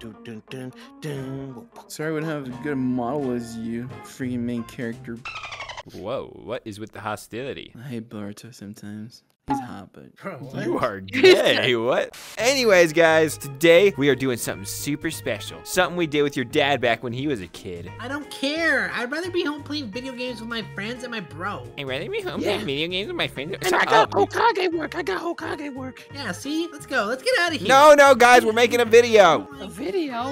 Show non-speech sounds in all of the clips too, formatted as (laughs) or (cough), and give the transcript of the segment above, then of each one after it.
dun, dun, dun, dun. Sorry, I would have as good a model as you, freaking main character. Whoa, what is with the hostility? I hate Boruto sometimes. He's hot, but Bro, what? You (laughs) are (laughs) gay. what? Anyways, guys, today we are doing something super special. Something we did with your dad back when he was a kid. I don't care. I'd rather be home playing video games with my friends and my bro. I'd rather be home Yeah. playing video games with my friends. And I got Hokage work. I got Hokage work. Yeah, see? Let's go. Let's get out of here. No, no, guys, we're making a video. Oh a video.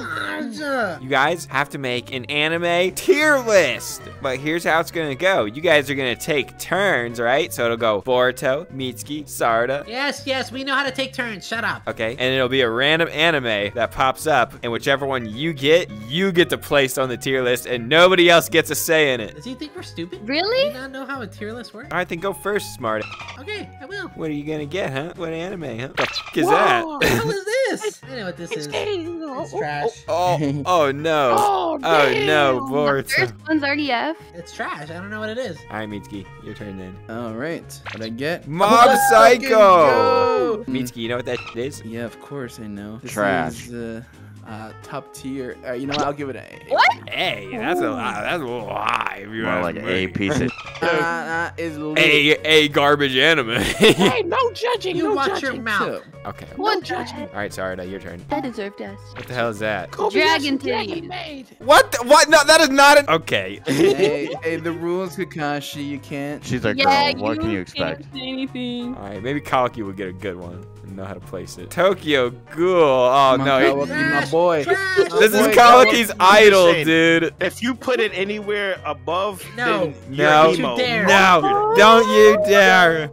You guys have to make an anime tier list. But here's how it's gonna go. You guys are gonna take turns, right? So it'll go Boruto, Mitsuki, Sarada. Yes, yes, we know how to take turns. Shut up. Okay, and it'll be a random anime that pops up, and whichever one you get, you get to place on the tier list, and nobody else gets a say in it. Does he think we're stupid? Do Really? Do not know how a tier list works? All right, then go first, smart. Okay, I will. What are you gonna get, huh? What anime, huh? What The f is that? Whoa. What the hell is this? (laughs) I know what this It's is. gay. It's trash. Oh, oh, (laughs) oh no. Oh, Oh damn. no, The first one's RDF. It's trash. I don't know what it is. All right, Mitsuki, your turn then. all right. What I get? Mob Let's fucking Psycho. go! Mitsuki, you know what that is? Yeah, of course I know. This Trash. Is, uh, uh, top tier. Uh, you know what? I'll give it an A. What? Hey, that's a lot. That's a little high. If you More like me. a piece of. (laughs) Uh, uh, is. A a garbage anime. Hey, (laughs) no judging. You no watch your judging. mouth. okay. What? judging. All right, Sarada, your turn. That deserved us. What the hell is that? Kobe Dragon has dragon titties. made. What? What? No, that is not an. Okay. (laughs) hey, hey, the rules, Kakashi. You can't. She's like, yeah, girl. What can you can't expect? say anything. All right, maybe Kawaki would get a good one and know how to place it. Tokyo Ghoul. Oh Come on, no, he- Kawaki, my boy. trash. this is Boy, Kawaki's idol, dude. If you put it anywhere above, No. then you're No. emo. Don't you dare. No, don't you dare.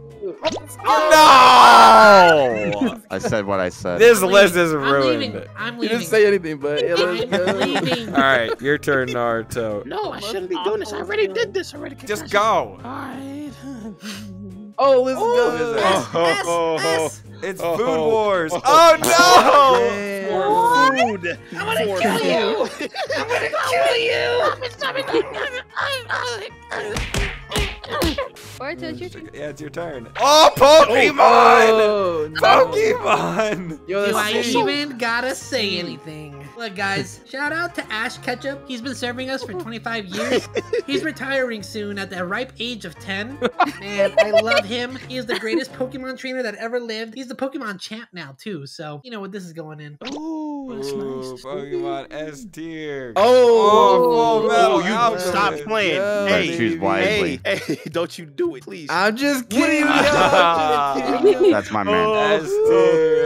No! I said what I said. This I'm list leaving. is I'm ruined. leaving. I'm He leaving. didn't say anything, but yeah, let's (laughs) I'm leaving. All right, your turn, Naruto. No, I shouldn't be doing this. I already did this already. Just go. Alright. Oh, let's Oh, go. S. S, S. It's Oh. Food Wars. Oh, oh no! Damn. Food. I'm gonna For kill you. I'm gonna kill you. Stop it, Boruto, it's your turn. Yeah, it's your turn. Oh, Pokemon! Oh, oh no. Pokemon! Yo, Do I even gotta say anything? Look, guys, (laughs) shout out to Ash Ketchup. He's been serving us for 25 years. He's (laughs) retiring soon at the ripe age of 10. (laughs) Man, I love him. He is the greatest Pokemon trainer that ever lived. He's the Pokemon champ now, too. So, you know what this is going in. Ooh, that's Ooh, nice. Pokemon S tier. Oh, full Oh, metal you Alchemist. stop playing. Yeah, hey, choose wisely. hey, hey, don't you do it, please. I'm just kidding. That's my man. S tier, S tier, S tier. Yes,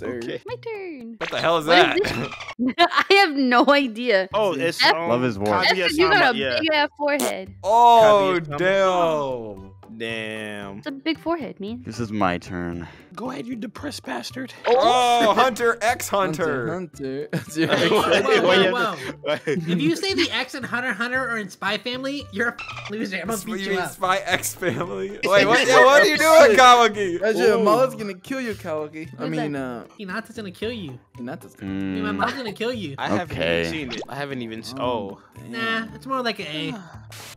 sir. okay. My turn. What the hell is What is that? (laughs) I have no idea. Oh, it's F- um, Love is voice. That's Kaguya 'cause you got a yeah. big ass forehead. Oh, damn. Damn. It's a big forehead, man. This is my turn. Go ahead, you depressed bastard. Oh, (laughs) Hunter X Hunter. Hunter. Hunter. (laughs) Whoa, whoa, whoa, have whoa. to- If you say the X in Hunter Hunter or in Spy Family, you're a loser. I'm gonna beat you mean up. Spy X Family? (laughs) Wait, what, yeah, what are you doing, Kawaki? That's your Ooh. mother's gonna kill you, Kawaki. I Who's mean, uh, Hinata's gonna kill you. Hinata's gonna. I mean, my Mm, mom's gonna kill you. I haven't Okay. even seen it. I haven't even. s- Oh. Nah, it's more like an A.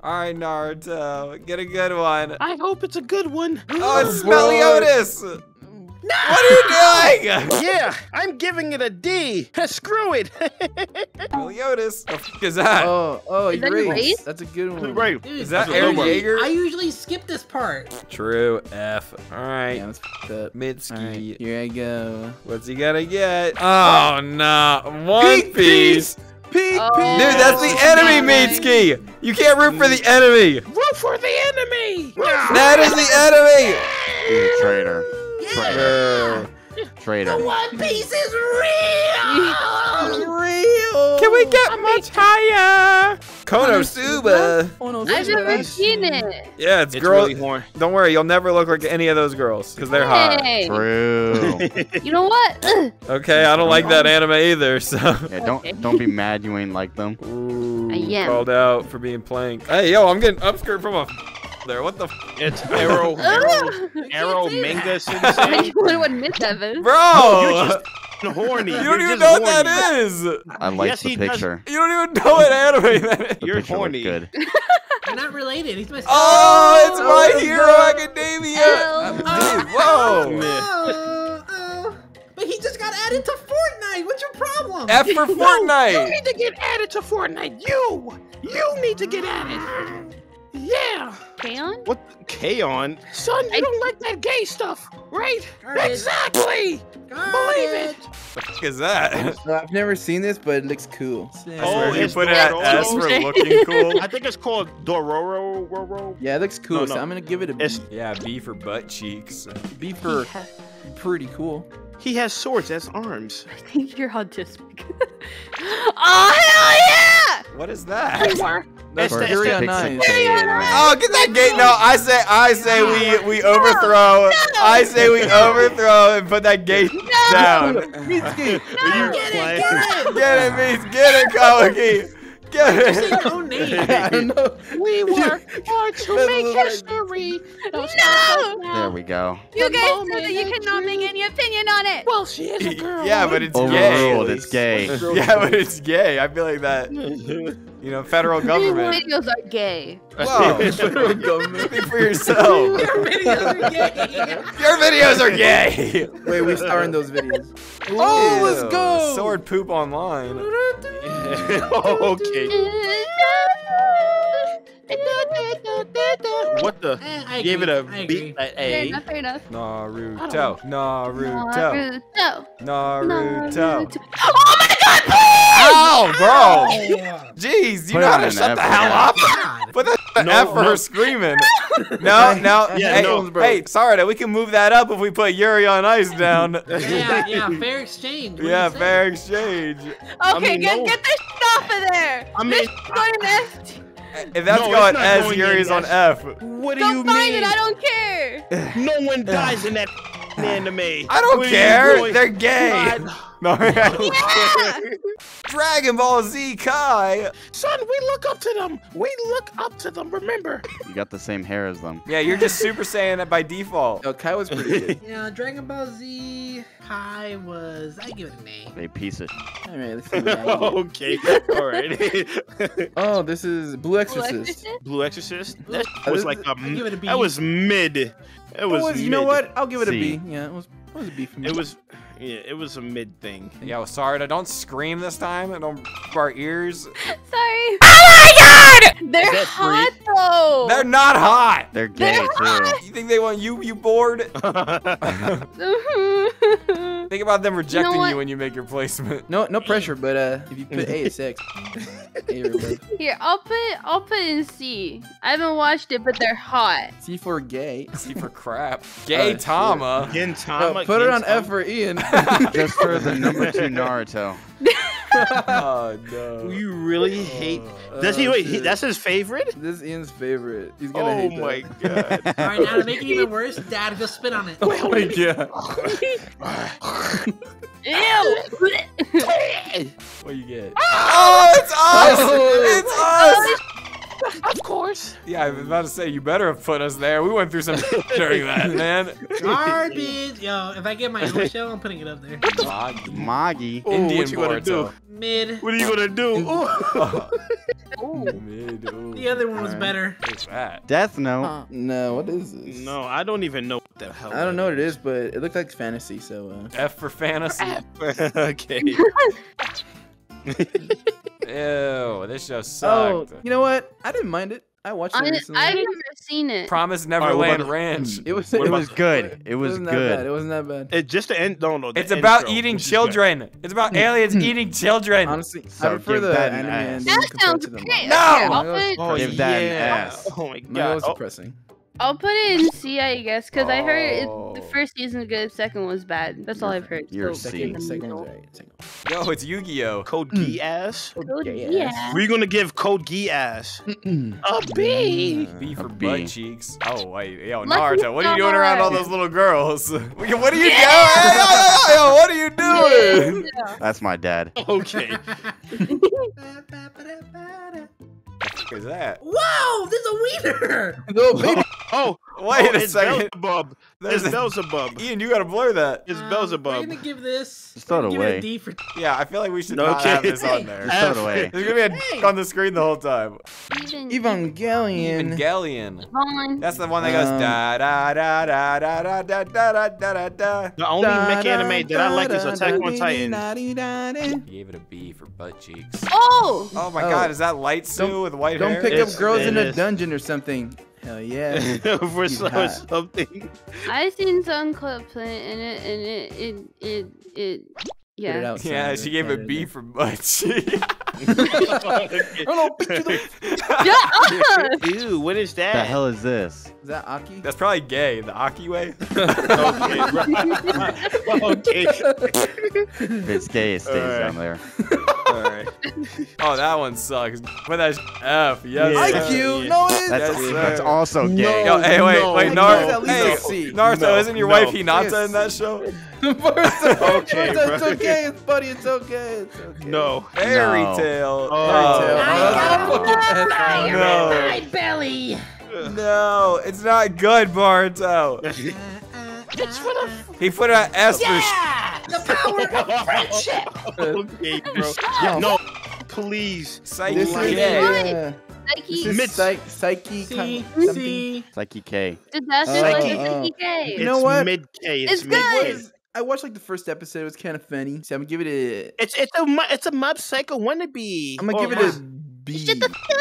All right, Naruto, get a good one. I hope it's a good one. Oh, it's What? Smeliotis. What are you doing? (laughs) Yeah, I'm giving it a D. (laughs) Screw it. (laughs) Meliodas. The fuck is that? Oh, oh, Is that your erase. race? That's a good one. right. Dude, Is that dude, Eren Yeager? I usually skip this part. True. F. All right. Yeah, that's fucked up. Mitsuki. All right, here I go. What's he gonna get? Oh no, One Peak Piece. Peak, Oh. peak. Dude, that's the enemy, Mitsuki. You can't root for the enemy. Root for the enemy. That is the enemy. he's a traitor. Uh, Traitor. One Piece is real. real. Can we get much higher? Konosuba. No, I've never seen it. Yeah, it's, It's girl. really horn. Don't worry, you'll never look like any of those girls because they're hot. Hey, True. (laughs) you know what? (laughs) Okay, I don't like that anime either. So. Yeah, don't don't be mad you ain't like them. Ooh, I am. called out for being plank. Hey, yo, I'm getting upskirt from a there. What the f- It's (laughs) Arrow. Arrow. Arrow say manga I sensei. want to admit that, Vince. bro? You're just horny. you You're don't even just know what horny. that is. I like Yes, the he does. picture. You don't even know what anime that is. The You're picture looked horny. good. (laughs) We're not related. He's my oh, son. Oh, it's Oh, My Hero no. Academia. Oh. Dude, whoa. (laughs) Oh, oh. But he he just got added to Fortnite. What's your problem? F for Fortnite. You need to get added to Fortnite. You, you need to get added. Yeah, Kaon? What? Kaon? son, you don't like that gay stuff, right? Garbage. Exactly. Believe it. What is that? No, I've never seen this, but it looks cool. Oh, you put it at S for looking cool. (laughs) I think it's called Dororo. Roro. Yeah, it looks cool. No, So. I'm gonna give it a B. It's- Yeah, B for butt cheeks. B for pretty cool. He has swords as arms. I think you're autistic. (laughs) oh, hell yeah! What is that? It's Or the- it's very the- nice. Oh, get that gate! No, I say, I say we we overthrow. I say we overthrow and put that gate down. Mitsuki! Are Get it, get it. Get it, Meats. Get it, Kamiki. Get Say it. your own (laughs) name. I don't know. We (laughs) work (laughs) hard to make history. No! stop us now. There we go. You The guys moment said that you that cannot make any opinion on it. Well, she is a girl. Yeah, but it's Overruled. gay. It's gay. Yeah, but it's gay. I feel like that. You know, federal government. These videos are gay. Whoa. Federal government. Think for yourself. Your videos are gay. Your videos are gay. Wait, we star in those videos. Oh, let's go! Sword poop online. (laughs) okay. What the? Eh, I Gave it agree, a I B. agree. A. Fair enough, fair enough. Naruto. Naruto. Naruto. Naruto. Naruto. Oh my god, please! Ow, bro. Oh, Jeez, you know how to shut the hell again. up? God. Put the No, F for no. her screaming. (laughs) No, no. Yeah, hey, no. hey, sorry, that we can move that up if we put Yuri on ice down. (laughs) Yeah, yeah, fair exchange. What yeah, fair exchange. Okay, mean, get, no. get this shit off of there. I this mean, shit's going in F. If that's No, going not S, going Yuri's in on F. What do Go you find mean? it, I don't care. No one (sighs) dies in that anime. I don't What care. doing? They're gay. God. (laughs) No, Yeah. Dragon Ball Z Kai. Son, we look up to them. We look up to them. Remember? You got the same hair as them. Yeah, you're just Super Saiyan it by default. No, Kai was pretty good. (laughs) Yeah, Dragon Ball Z High was. I give it an A. A piece of. All right, let's see. what (laughs) okay. All right. (laughs) Oh, this is Blue Blue Exorcist. Exorcist? Blue Exorcist. That was like a. I give it a B. That was mid. It It was. was, you know what? I'll give it a C. B. Yeah, it was, it was a B for me. It was. Yeah, it was a mid thing. Yo, Sarada, don't scream this time. I don't f- our ears. (laughs) Sorry. Oh my god! They're that hot though. They're not hot. They're gay They're too. You think they want you? You bored? (laughs) (laughs) Think about them rejecting you, what? when you make your placement. No, no pressure, but uh, if you put A, it's sex. A or above. Here, I'll put I'll put in C. I haven't watched it, but they're hot. C for gay. See for crap. Gay shit. Tama. Gintama. No, put it on Gintama. F for Ian. (laughs) Just for the number two Naruto. (laughs) oh no. You really hate. Oh, Does he oh, wait? He, that's his favorite. This is Ian's favorite. He's gonna Oh hate Oh my that. god. (laughs) All right, now to make it even worse, Dad, go spit on it. oh my god. Ew. What you get? Oh, it's us! Oh. It's us! Oh. Of course. Yeah, I was about to say you better have put us there. We went through some during (laughs) that, man. Garbage. Yo, if I get my own show, I'm putting it up there. God. Magi. Oh, Indian what you gonna do? Boruto. Mid. What are you gonna do? Ooh. (laughs) Ooh. Mid, ooh. The other one was Alright. better. What's that? Death Note. No, what is this? No, I don't even know what the hell. I don't know what it is, but it looked like fantasy, so uh. F for fantasy. (laughs) okay. Ew, this show Oh, you know what? I didn't mind it. I watched it I, recently. I've never seen it. Promise Neverland about- Ranch. it was. What it was was good. It was wasn't that bad. It wasn't that bad. It just the end. No, no. the It's about intro, eating children. It's about aliens (laughs) eating children. Honestly, So I prefer give the that anime S. ending That sounds great. No! Okay, I'll Manga Oh, Give that an yeah. S. Oh my Manga that was Oh, depressing. I'll put it in C, I guess, because I heard it, Oh. the first season's good, second was bad. That's all I've heard. You're so C. the Second, second middle. Second Yo, it's Yu-Gi-Oh. Code Geass. Good, Yeah. yeah. We're gonna give Code Geass one. a B. B for A butt B. cheeks. Oh wait, yo, Naruto, what are you doing around all those little girls? (laughs) what are you doing? Hey, yo, yo, yo, yo, what are you doing? (laughs) That's my dad. Okay. (laughs) What is that? Whoa, there's a wiener. (laughs) No, baby. Oh, Wait oh, a it's second. Beelzebub. There's It's a- Beelzebub. Ian, you gotta blur that. It's Um, Beelzebub. We're gonna give this. Just throw it we're gonna give away. a D for Yeah, I feel like we should No, not have okay. this on there. Just throw it away. There's gonna be a Hey. on the screen the whole time. Even Evangelion. Evangelion. Vaughn. That's the one that goes Um, da da da da da da da da da da da da. The only mech anime that I like is Attack on Titan. He gave it a B for butt cheeks. Oh! Oh my Oh. god, is that Lightsu Don't- with white Don't hair? pick It's- up girls in it a is. dungeon or something. Hell yeah. (laughs) For He's so- hot. something. I seen some clips and it, and it, it, it, it, it Get it yeah. out, Yeah, she gave Get a it for butt cheeks. Oh, no, Shut up! Ew, what is that? The hell is this? Is that Aki? That's probably gay, the Aki way. (laughs) okay, (laughs) okay. If it's gay, it stays Alright. down there. Alright. Oh, that one sucks. Put that F. Yes. Yeah. sir. IQ. No, it That's, Yes, that's also gay. Yo, hey, wait, No, wait, no, Nar- at hey. Naruto, No, isn't your no. wife Hinata Yes. in that show? (laughs) Okay, Naruto, it's okay, it's buddy, it's okay, it's okay. No. Fairy No. tale. Oh. oh. Fairy Oh. tale. Oh, that's fucking Fire No. in my belly. (laughs) No, it's not good, Boruto. (laughs) It's for the (laughs) He put an S for sh- yeah, the power of friendship. okay, bro. Yeah, no, please. Saiki This is, gay. uh, Saiki. this is Mid- psych, psyche, See, com- something. see. Saiki K. Disaster like a Saiki gay. It's You know what? Mid K. It's, It's mid K. good. I watched like the first episode. It was kind of funny, so I'm gonna give it a. It's it's a mo- it's a mob psycho wannabe. I'm gonna Or give it mob- a B. Shut the fuck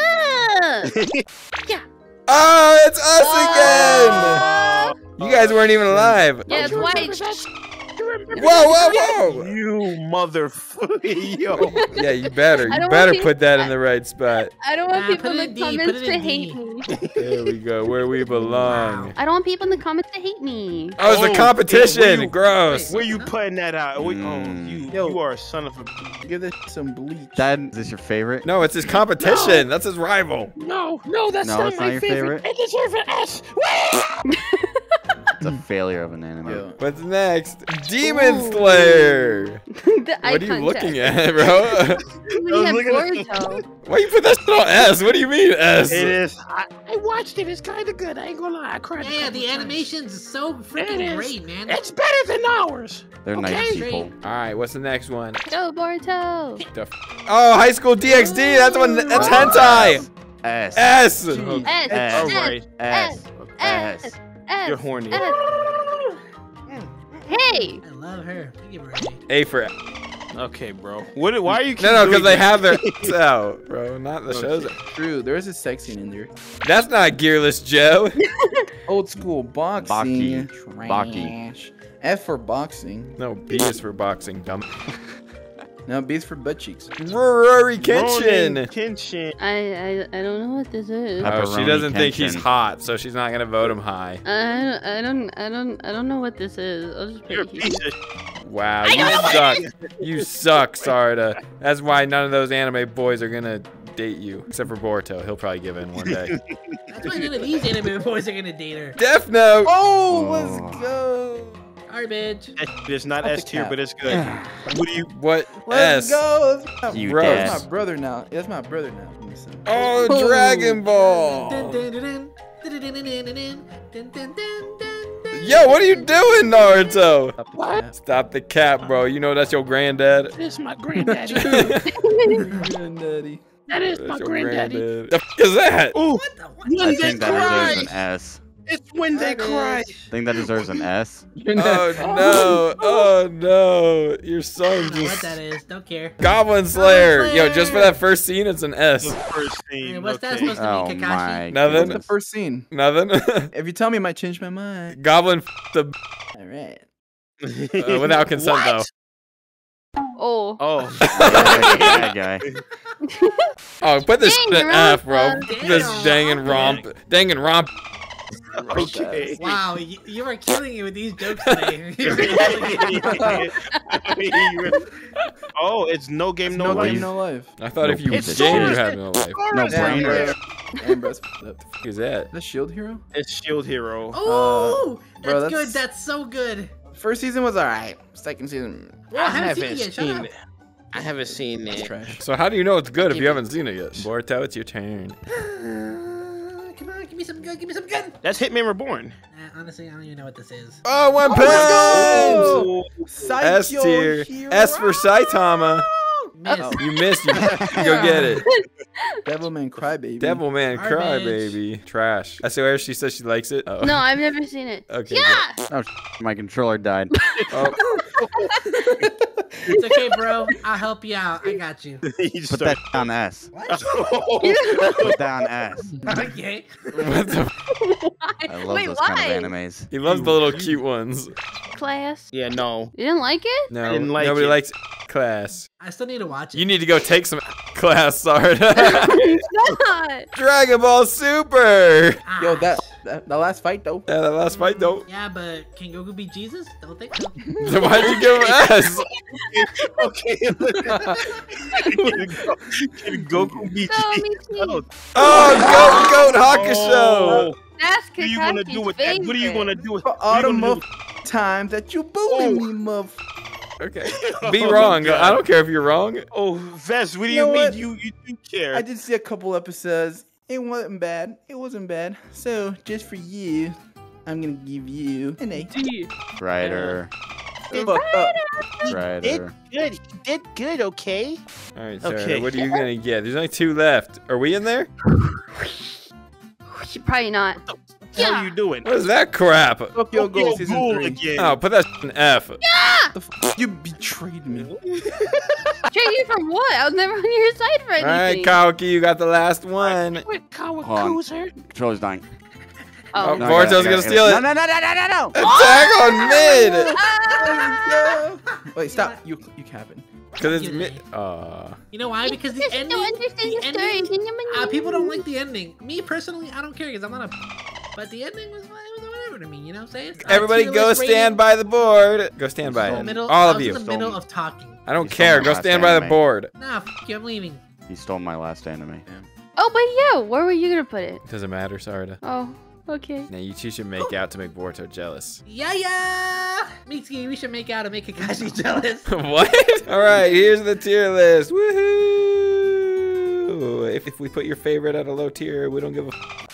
Oh, it's us Uh, again. You guys weren't even alive. Yeah, it's white. Whoa, whoa, whoa. You mother (laughs) yo. Yeah, you better. You better want put that in the right spot. (laughs) I don't want Nah, people put in the D, put comments it to in hate D. me. There we go, where we belong. I don't want people in the comments to hate me. Oh, it's Oh, the competition. yeah, where you- Gross. Where you putting that out? Where- Mm. Oh, you Yo. you are a son of a. Give this some bleach. Dad, is this your favorite? No, it's his competition. That's his rival. No, no, that's No, not it's my not your favorite. It's deserve an S. (laughs) It's a mm. failure of an anime. Yo. What's next? Demon Slayer. (laughs) the What are you contact. looking at, bro? (laughs) We was have Boruto. Why you put that shit on S? What do you mean S? It is. I, I watched it. It's kind of good. I ain't gonna lie. I cried. Yeah, couple the times. animation's so It freaking great, man. It's better than ours. They're Okay. nice people. All right, what's the next one? Go Boruto. The f- oh, High School DxD. That's one. That's hentai. S. S. S. All S. right. S. S. S. S. You're horny. S. Hey. I love her. I give her an A for Okay, bro. What? Why are you? no, no, because they have their (laughs) s out, bro. Not the oh, shows. True, there is a sex scene in there. That's not Gearless Joe. (laughs) Old school boxing. Baki. Trash. Baki. F for boxing. No, B is for boxing, dumb. (laughs) No, B is for butt cheeks. Rory Ronin Kenshin. Kenshin. I, I I don't know what this is. Oh, she doesn't think he's hot, so she's not gonna vote him high. I don't, I don't I don't I don't know what this is. I'll just put You're it here. piece of. Wow, you suck. You suck, Sarada. That's why none of those anime boys are gonna date you, except for Boruto. He'll probably give in one day. (laughs) That's why none of these anime boys are gonna date her. Death Note. Oh, Oh. let's go. Garbage. It's not Off S tier, but it's good. (sighs) what do you? What Let's S? go. That's my, You Gross. dad. that's my brother now. That's my brother now. Give me. Oh, Dragon Ball. Yo, what are you doing, Naruto? What? Stop the cap, bro. You know that's your granddad. That is my granddaddy. (laughs) Granddaddy. that is my That's your granddaddy. granddad. The f is that? Ooh, I when they think that deserves an S. It's when they cry. I think that deserves an S. Oh (laughs) no! Oh no! Your son I don't know what that is. Don't care. Goblin Slayer. Yo, just for that first scene, it's an S. The first scene. Hey, what's that supposed to Oh be. Kakashi? Nothing. The first scene? Nothing. (laughs) If you tell me, I might change my mind. Goblin f- the All right. uh, without consent What? though. Oh. Oh. (laughs) Bad guy. Oh, put this Dang, shit in F, bro. uh, This damn, dang and romp. romp, dang and romp. (laughs) okay. Wow, you, you are killing it with these jokes today. (laughs) (laughs) You're really killing it. oh, it's no game, no, no life. game, no life. I thought No if you It's game, you Sora. had no life. No Damn, brainer. bro. Damn, bro, that's fucked up. That? That's Shield Hero. It's Shield Hero. Oh, that's, bro, good. that's- That's so good. First season was alright. Second season, Well, I haven't seen it yet. Shut up. I haven't seen it. So how do you know it's good if you Give haven't seen it yet? Boruto, it's your turn. Uh, give me some good. Give me some good. That's Hitman Reborn. Nah, honestly, I don't even know what this is. Oh, one punch! Oh, S tier. S for Saitama. Miss. Oh. You missed. You, you go get it. (laughs) Devilman Crybaby. Devilman Crybaby. Trash. I swear she says she likes it. Oh. No, I've never seen it. Okay, Yeah. Oh, my controller died. (laughs) Oh, (laughs) It's okay, bro. I'll help you out. I got you. (laughs) He Put that on S. What? (laughs) Put that on S. okay. what the? why? (laughs) I love Wait, those why? kind of animes. He loves the little cute ones. Class. yeah, no. You didn't like it? No, didn't like nobody it. likes class. I still need to watch it. You need to go take some class, Sarada. Dragon Ball Super. Ah, Yo, that, that the last fight though. Yeah, that last fight though. Yeah, but can Goku be Jesus? Don't think so. (laughs) Then why'd you give him (laughs) S? okay. (laughs) Can Goku be So, Jesus? Michi, Oh, Goat oh. Goat Hakusho. Oh, That's what are you gonna do with that? What are you gonna do with For all the are you muff times that you bully Oh. me, muff. Okay. Be Oh, wrong. God. I don't care if you're wrong. Oh, Vest, what do You you, know mean what? you you do care? I did see a couple episodes. It wasn't bad. It wasn't bad. So just for you, I'm gonna give you an A. Ryder. Fuck up. Ryder. good. He did good, okay? All right, Sarah, Okay. what are you gonna get? There's only two left. Are we in there? Probably not. What the hell are you doing? What is that crap? Fuck your goal, Tokyo season Ghoul three. again. Oh, put that in F. The f- you betrayed me. (laughs) Trade you for what? I was never on your side for anything. All right, anything. Kawaki, you got the last one. With Hold on. Controller's dying. Oh, Oh. No, I Boruto's gotta- I gonna gotta- steal it. no, no, no, no, no, no. (laughs) Attack on mid. Ah! (laughs) Wait, stop. You you capping. Cause it's mid. Aw. You know why? Because the ending. don't the the story. ending uh, people don't like the ending. Me personally, I don't care because I'm not a. But the ending was, it was whatever to me. You know what I'm saying? Everybody go rating, stand by the board. Go stand by in the it. middle- All I of was you. in the middle of talking. I don't You stole care. Go last stand by the board. Nah, f- you, I'm leaving. He stole my last anime. Oh, but yeah, where were you gonna put it? Doesn't matter, Sarada. Oh, okay. Now you two should make out to make Boruto jealous. Yeah, yeah. Mitsuki, we should make out and make Kakashi (laughs) jealous. what? All right, here's the tier list. Woohoo! If, if we put your favorite at a low tier, we don't give a. F-